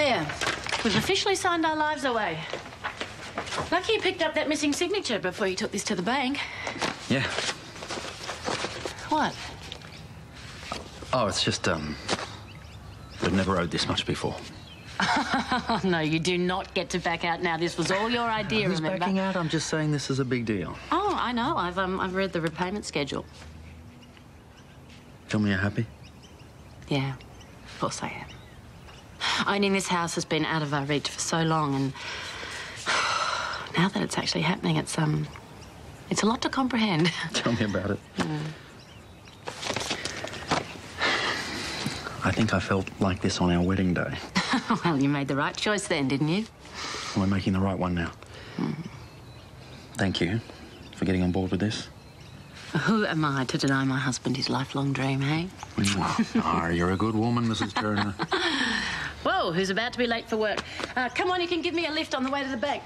There. We've officially signed our lives away. Lucky you picked up that missing signature before you took this to the bank. Yeah. What? Oh, it's just, um. We've never owed this much before. No, you do not get to back out now. This was all your idea, Who's remember? backing out? I'm just saying this is a big deal. Oh, I know. I've, um, I've read the repayment schedule. Tell me you're happy? Yeah, of course I am. Owning this house has been out of our reach for so long, and now that it's actually happening, it's um, it's a lot to comprehend. Tell me about it. I think I felt like this on our wedding day. well, you made the right choice then, didn't you? We're making the right one now. Thank you for getting on board with this. Who am I to deny my husband his lifelong dream, hey? Ah, you're a good woman, Mrs. Turner. Whoa, who's about to be late for work? Uh, come on, you can give me a lift on the way to the bank.